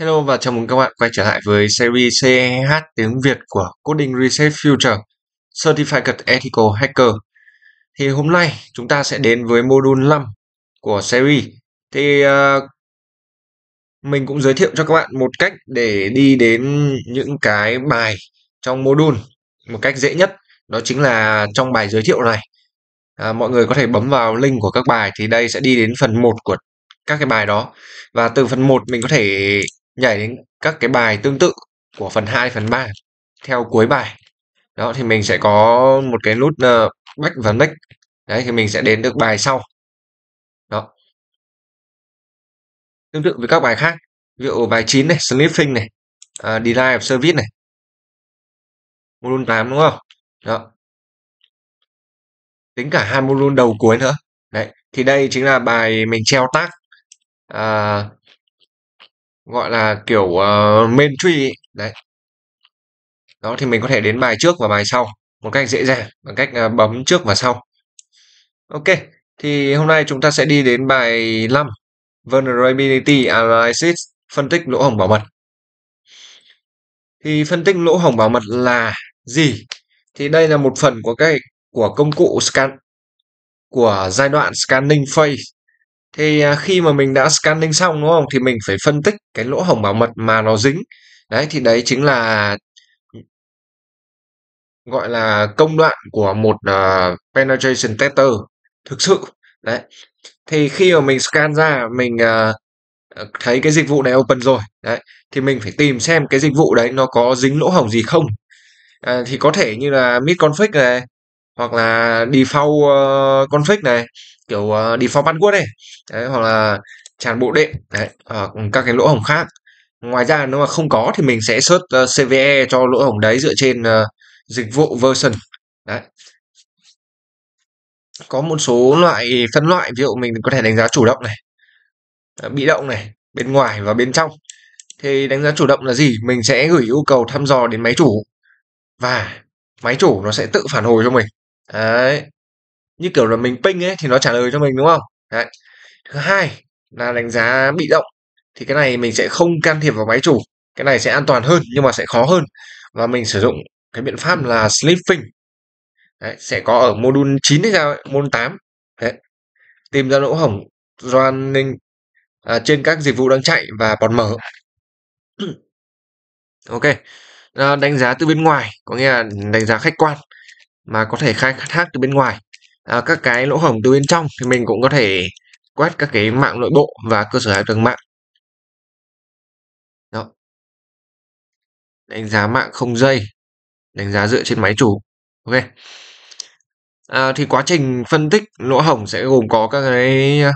Hello và chào mừng các bạn quay trở lại với series CEH tiếng Việt của Coding Reset Future Certificate Ethical Hacker. Thì hôm nay chúng ta sẽ đến với module 5 của series. Thì uh, mình cũng giới thiệu cho các bạn một cách để đi đến những cái bài trong module một cách dễ nhất. Đó chính là trong bài giới thiệu này. À, mọi người có thể bấm vào link của các bài thì đây sẽ đi đến phần 1 của các cái bài đó. Và từ phần 1 mình có thể nhảy đến các cái bài tương tự của phần 2, phần 3 theo cuối bài. Đó thì mình sẽ có một cái nút uh, back và next. Đấy thì mình sẽ đến được bài sau. Đó. Tương tự với các bài khác. Ví dụ bài 9 này, sniffing này, à, uh, deny of service này. Module 8 đúng không? Đó. Tính cả hai module đầu cuối nữa. Đấy, thì đây chính là bài mình treo tác uh, à, gọi là kiểu uh, main tree ấy. đấy. Đó thì mình có thể đến bài trước và bài sau một cách dễ dàng bằng cách uh, bấm trước và sau. Ok thì hôm nay chúng ta sẽ đi đến bài 5 vulnerability analysis phân tích lỗ hổng bảo mật. Thì phân tích lỗ hổng bảo mật là gì? Thì đây là một phần của cái của công cụ scan của giai đoạn scanning phase thì à, khi mà mình đã scanning xong đúng không? Thì mình phải phân tích cái lỗ hổng bảo mật mà nó dính. Đấy thì đấy chính là gọi là công đoạn của một uh, penetration tester thực sự. Đấy. Thì khi mà mình scan ra mình uh, thấy cái dịch vụ này open rồi đấy thì mình phải tìm xem cái dịch vụ đấy nó có dính lỗ hổng gì không. À, thì có thể như là mid config này hoặc là default uh, config này kiểu uh, default password này. Đấy, hoặc là tràn bộ đệm đấy hoặc các cái lỗ hổng khác. Ngoài ra nếu mà không có thì mình sẽ search ờ, uh, CVE cho lỗ hổng đấy dựa trên uh, dịch vụ version. Đấy. Có một số loại phân loại ví dụ mình có thể đánh giá chủ động này bị động này bên ngoài và bên trong. Thì đánh giá chủ động là gì? Mình sẽ gửi yêu cầu thăm dò đến máy chủ và máy chủ nó sẽ tự phản hồi cho mình đấy. Như kiểu là mình ping ấy thì nó trả lời cho mình đúng không? Đấy. thứ hai là đánh giá bị động thì cái này mình sẽ không can thiệp vào máy chủ. Cái này sẽ an toàn hơn nhưng mà sẽ khó hơn. Và mình sử dụng cái biện pháp là sniffing đấy, sẽ có ở module 9 hay sao ấy, module 8 đấy. tìm ra lỗ hổng running à, trên các dịch vụ đang chạy và bọt mở. Ok. À, đánh giá từ bên ngoài có nghĩa là đánh giá khách quan mà có thể khai thác từ bên ngoài. À, các cái lỗ hổng từ bên trong thì mình cũng có thể quét các cái mạng nội bộ và cơ sở hạ tầng mạng. Đó. Đánh giá mạng không dây đánh giá dựa trên máy chủ. Ok. À, thì quá trình phân tích lỗ hổng sẽ gồm có các cái à,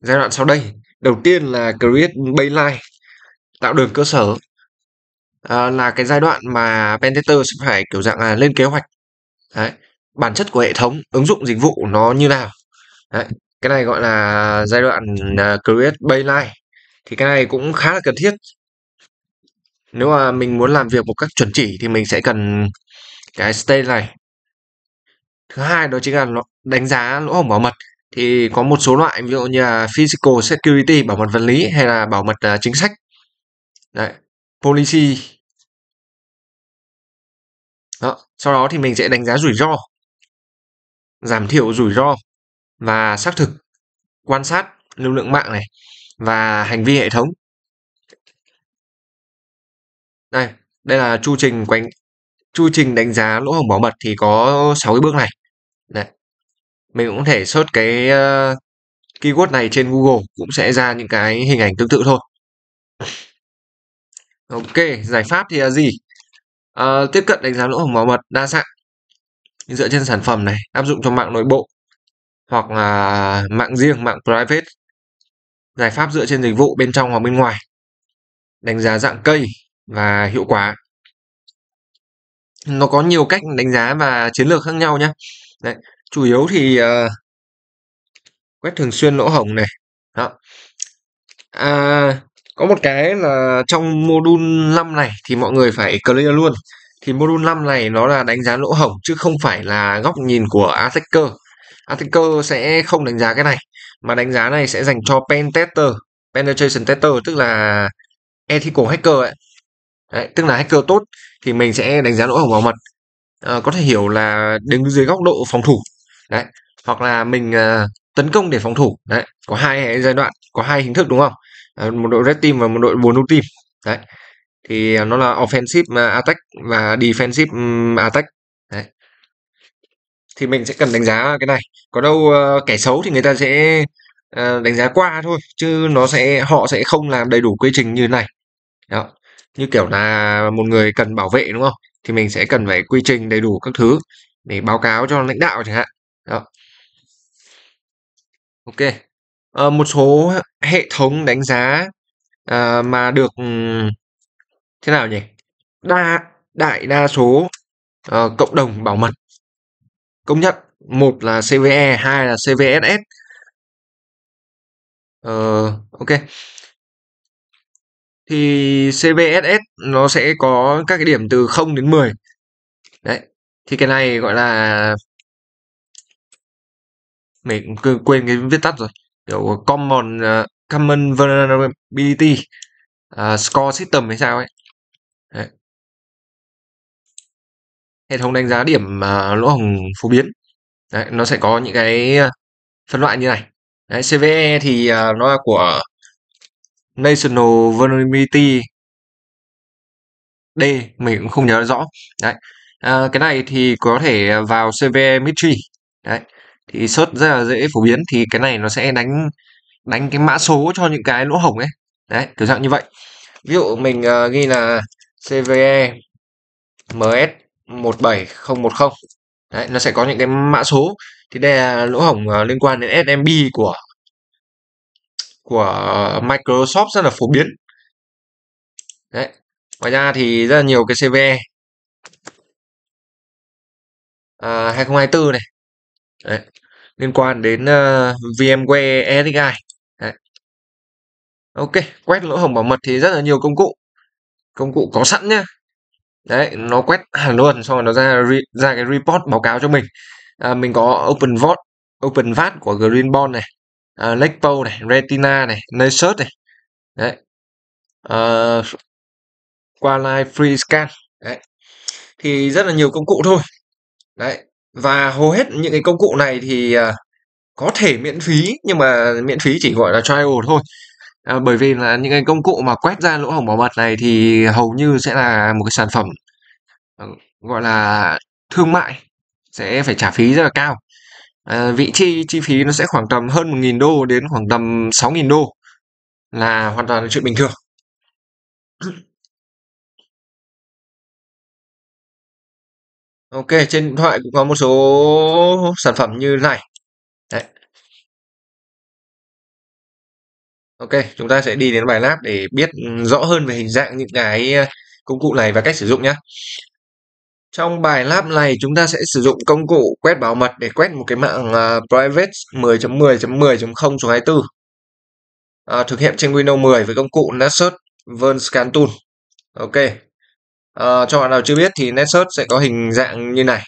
giai đoạn sau đây. Đầu tiên là create baseline tạo đường cơ sở. À, là cái giai đoạn mà pentester sẽ phải kiểu dạng là lên kế hoạch đấy bản chất của hệ thống ứng dụng dịch vụ nó như nào? Đấy cái này gọi là giai đoạn uh, create baseline thì cái này cũng khá là cần thiết. Nếu mà mình muốn làm việc một cách chuẩn chỉ thì mình sẽ cần cái stage này. Thứ hai đó chính là đánh giá lỗ hổng bảo mật. Thì có một số loại ví dụ như là physical security bảo mật vật lý hay là bảo mật uh, chính sách. Đấy policy đó. sau đó thì mình sẽ đánh giá rủi ro giảm thiểu rủi ro và xác thực quan sát lưu lượng mạng này và hành vi hệ thống đây đây là chu trình quanh chu trình đánh giá lỗ hổng bảo mật thì có 6 cái bước này Đấy. mình cũng có thể search cái uh, keyword này trên Google cũng sẽ ra những cái hình ảnh tương tự thôi ok giải pháp thì là gì à, tiếp cận đánh giá lỗ hổng bảo mật đa dạng. Dựa trên sản phẩm này áp dụng cho mạng nội bộ hoặc là mạng riêng mạng private. Giải pháp dựa trên dịch vụ bên trong hoặc bên ngoài. Đánh giá dạng cây và hiệu quả. Nó có nhiều cách đánh giá và chiến lược khác nhau nhé Đấy, chủ yếu thì uh, quét thường xuyên lỗ hổng này. Đó. À, có một cái là trong module 5 này thì mọi người phải clear luôn. Thì module 5 này nó là đánh giá lỗ hổng chứ không phải là góc nhìn của attacker attacker sẽ không đánh giá cái này mà đánh giá này sẽ dành cho pen tester penetration tester tức là ethical hacker ấy. Đấy, tức là hacker tốt thì mình sẽ đánh giá lỗ hổng bảo mật à, ờ, có thể hiểu là đứng dưới góc độ phòng thủ. Đấy hoặc là mình uh, tấn công để phòng thủ. Đấy có hai giai đoạn có hai hình thức đúng không? À, một đội red team và một đội blue team. Đấy. Thì à, nó là offensive à, attack và defensive attack. Đấy. Thì mình sẽ cần đánh giá cái này. Có đâu uh, kẻ xấu thì người ta sẽ uh, đánh giá qua thôi chứ nó sẽ họ sẽ không làm đầy đủ quy trình như thế này. Đó. Như kiểu là một người cần bảo vệ đúng không? Thì mình sẽ cần phải quy trình đầy đủ các thứ để báo cáo cho lãnh đạo chẳng hạn. Đó. Ok. Ờ, một số hệ thống đánh giá à, mà được thế nào nhỉ? Đa đại đa số uh, cộng đồng bảo mật. Công nhận một là CVE hai là CVSS ờ, ok. Thì CVSS nó sẽ có các cái điểm từ 0 đến 10 đấy thì cái này gọi là mình quên cái viết tắt rồi kiểu common uh, common vulnerability uh, score system hay sao ấy. Đấy. hệ thống đánh giá điểm uh, lỗ hổng phổ biến. Đấy, nó sẽ có những cái phân loại như này. Đấy, CVE thì uh, nó là của National Vulnerability D mình cũng không nhớ rõ. Đấy. À, cái này thì có thể vào CVE Mitri đấy thì search rất là dễ phổ biến thì cái này nó sẽ đánh đánh cái mã số cho những cái lỗ hổng ấy. Đấy kiểu dạng như vậy. Ví dụ mình uh, ghi là CVE MS 17010 đấy nó sẽ có những cái mã số. Thì đây là lỗ hổng uh, liên quan đến SMB của của Microsoft rất là phổ biến. Đấy ngoài ra thì rất là nhiều cái CVE à, 2024 này. Đấy liên quan đến uh, VMware SXI đấy. ok quét lỗ hổng bảo mật thì rất là nhiều công cụ. Công cụ có sẵn nhá. Đấy nó quét hẳn luôn xong rồi nó ra ra cái report báo cáo cho mình. À, mình có OpenVault OpenVAT của Greenbond này à, Lakepole này Retina này Nexus này. Đấy. Ờ, à, qua live free scan. Đấy. Thì rất là nhiều công cụ thôi. Đấy và hầu hết những cái công cụ này thì à, có thể miễn phí nhưng mà miễn phí chỉ gọi là trial thôi. À, bởi vì là những cái công cụ mà quét ra lỗ hổng bảo mật này thì hầu như sẽ là một cái sản phẩm ờ, gọi là thương mại sẽ phải trả phí rất là cao. À, vị chi chi phí nó sẽ khoảng tầm hơn 1.000 đô đến khoảng tầm 6.000 đô là hoàn toàn là chuyện bình thường. Ok trên điện thoại cũng có một số sản phẩm như này Đấy. ok chúng ta sẽ đi đến bài lab để biết ừ, rõ hơn về hình dạng những cái ờ, công cụ này và cách sử dụng nhé trong bài lab này chúng ta sẽ sử dụng công cụ quét bảo mật để quét một cái mạng uh, private 10.10.10.0 24 à, thực hiện trên Windows 10 với công cụ Nexus Vern Scan Tool. Ok. À, cho bạn nào chưa biết thì Nexus sẽ có hình dạng như này.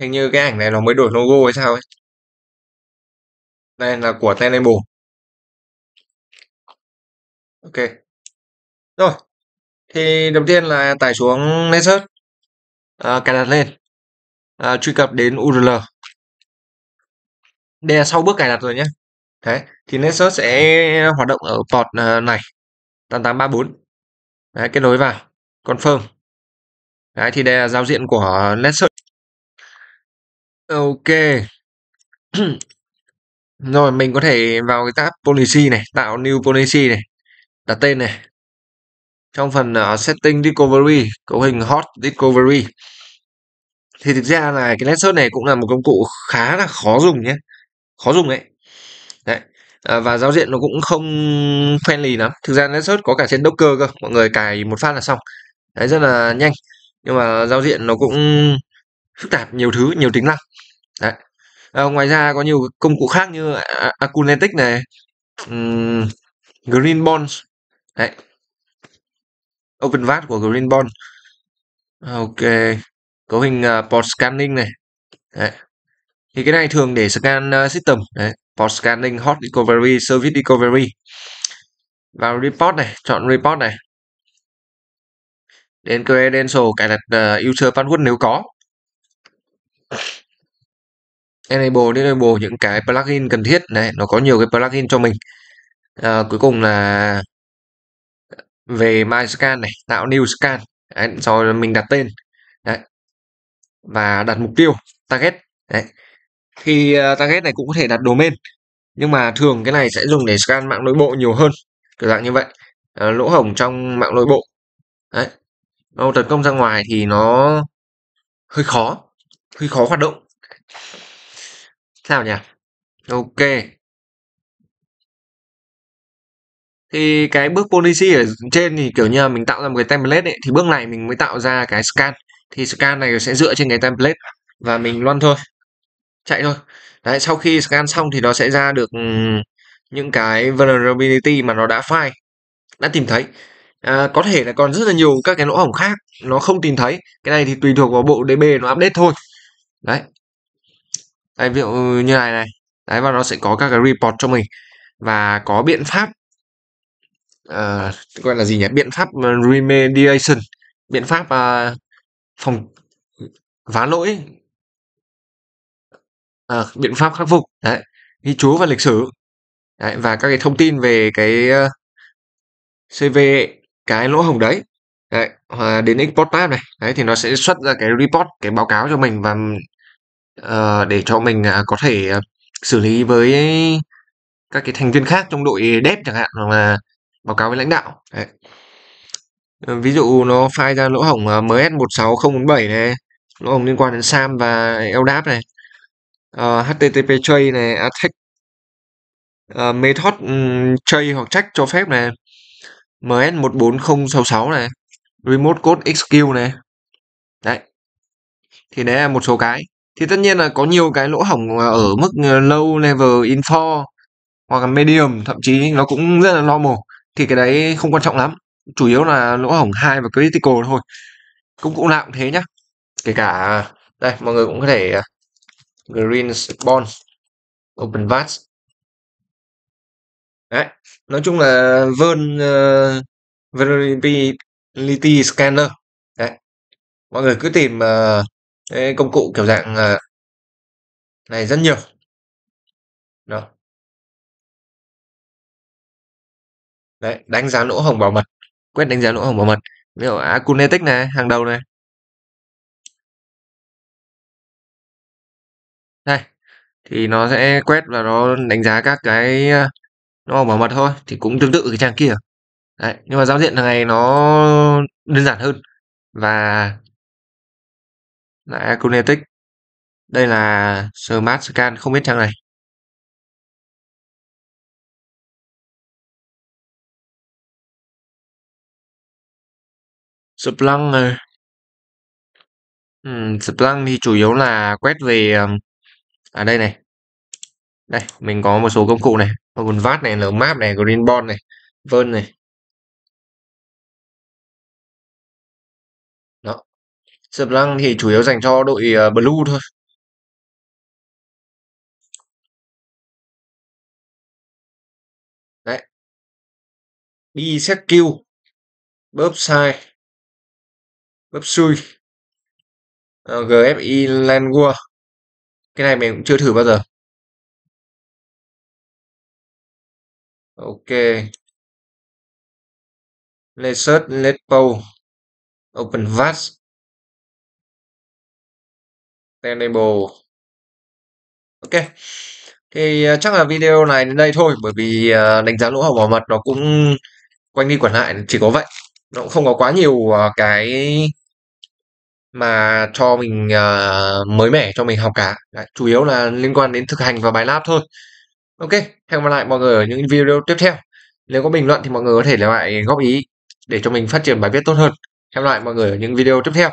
Hình như cái ảnh này nó mới đổi logo hay sao ấy. Đây là của Tenable. Ok. Rồi, thì đầu tiên là tải xuống Nexus à, ờ, cài đặt lên à, truy cập đến URL đây là sau bước cài đặt rồi nhé thế thì Nexus sẽ hoạt động ở port này 8834 đấy, kết nối vào confirm. Đấy thì đây là giao diện của Nexus ok. Rồi mình có thể vào cái tab policy này tạo new policy này đặt tên này. Trong phần uh, setting discovery cấu hình hot discovery. Thì thực ra là cái Nexus này cũng là một công cụ khá là khó dùng nhé. Khó dùng đấy à, và giao diện nó cũng không friendly lắm. Thực ra Nexus có cả trên Docker cơ mọi người cài một phát là xong. Đấy rất là nhanh. Nhưng mà giao diện nó cũng phức tạp nhiều thứ nhiều tính năng. Đấy. À, ngoài ra có nhiều công cụ khác như à, à, Akunetic này um, Green Bonds. Đấy. OpenVAT của Green Bond ok. Cấu hình uh, port scanning này. Đấy. thì cái này thường để scan uh, system. Đấy for scanning hot recovery service recovery. Vào report này chọn report này. Đến credential cài đặt uh, user password nếu có. Enable enable những cái plugin cần thiết. Này nó có nhiều cái plugin cho mình. À, cuối cùng là về my scan này tạo new scan. Đấy, rồi mình đặt tên. Đấy. Và đặt mục tiêu target. Đấy thì ờ, target này cũng có thể đặt domain nhưng mà thường cái này sẽ dùng để scan mạng nội bộ nhiều hơn kiểu dạng như vậy. À, lỗ hổng trong mạng nội bộ. Đấy. Nó tấn công ra ngoài thì nó hơi khó hơi khó hoạt động. Sao nhỉ? Ok. Thì cái bước policy ở trên thì kiểu như là mình tạo ra một cái template ấy, thì bước này mình mới tạo ra cái scan. Thì scan này sẽ dựa trên cái template và mình loan thôi chạy thôi. Đấy sau khi scan xong thì nó sẽ ra được ừ, những cái vulnerability mà nó đã find, đã tìm thấy. À, có thể là còn rất là nhiều các cái lỗ hổng khác nó không tìm thấy. Cái này thì tùy thuộc vào bộ DB nó update thôi. Đấy. Đấy ví dụ như này này. Đấy và nó sẽ có các cái report cho mình. Và có biện pháp uh, gọi là gì nhỉ? Biện pháp ừ, remediation. Biện pháp uh, phòng vá lỗi à, biện pháp khắc phục đấy ghi chú và lịch sử. Đấy, và các cái thông tin về cái ờ, uh, CV cái lỗ hổng đấy. Đấy và đến export tab này đấy thì nó sẽ xuất ra cái report cái báo cáo cho mình và uh, để cho mình uh, có thể uh, xử lý với các cái thành viên khác trong đội dev chẳng hạn hoặc là báo cáo với lãnh đạo. Đấy. ví dụ nó file ra lỗ hổng ms16047 này lỗ hổng liên quan đến sam và LDAP này Ờ, uh, http trace này attack uh, ờ, method um, ừ, trace hoặc check cho phép này. Ms14066 này. Remote code execute này. Đấy. Thì đấy là một số cái. Thì tất nhiên là có nhiều cái lỗ hổng ờ, ở mức low level info hoặc là medium thậm chí nó cũng rất là normal. Thì cái đấy không quan trọng lắm. Chủ yếu là lỗ hổng hai và critical thôi. Cũng cũng nào cũng thế nhá. Kể cả đây mọi người cũng có thể green Bond, open đấy nói chung là vern ờ, uh, vulnerability scanner. Đấy mọi người cứ tìm uh, cái công cụ kiểu dạng uh, này rất nhiều. Đó. Đấy đánh giá lỗ hổng bảo mật quét đánh giá lỗ hổng bảo mật. Ví dụ Akunetic này hàng đầu này. Thì nó sẽ quét và nó đánh giá các cái ờ, nó bảo mật thôi thì cũng tương tự cái trang kia. Đấy nhưng mà giao diện thằng này nó đơn giản hơn. Và lại Akunetic đây là Smart Scan không biết trang này. Splunk này ừm, Splunk thì chủ yếu là quét về ờ, à đây này. Đây mình có một số công cụ này. OpenVAT này Nmap này green bond này vân này. Đó. Sập lăng thì chủ yếu dành cho đội uh, Blue thôi. Đấy. BSQ bóp sai. Bóp xui. Uh, GFI langua cái này mình cũng chưa thử bao giờ. Ok. Let's search let's poll. Open vast enable. Ok. Thì uh, chắc là video này đến đây thôi bởi vì uh, đánh giá lỗ hổng bảo mật nó cũng quanh đi quẩn lại chỉ có vậy. Nó cũng không có quá nhiều uh, cái mà cho mình uh, mới mẻ cho mình học cả. Đấy, chủ yếu là liên quan đến thực hành và bài lab thôi. Ok hẹn gặp lại mọi người ở những video tiếp theo. Nếu có bình luận thì mọi người có thể để lại góp ý để cho mình phát triển bài viết tốt hơn. Hẹn gặp lại mọi người ở những video tiếp theo.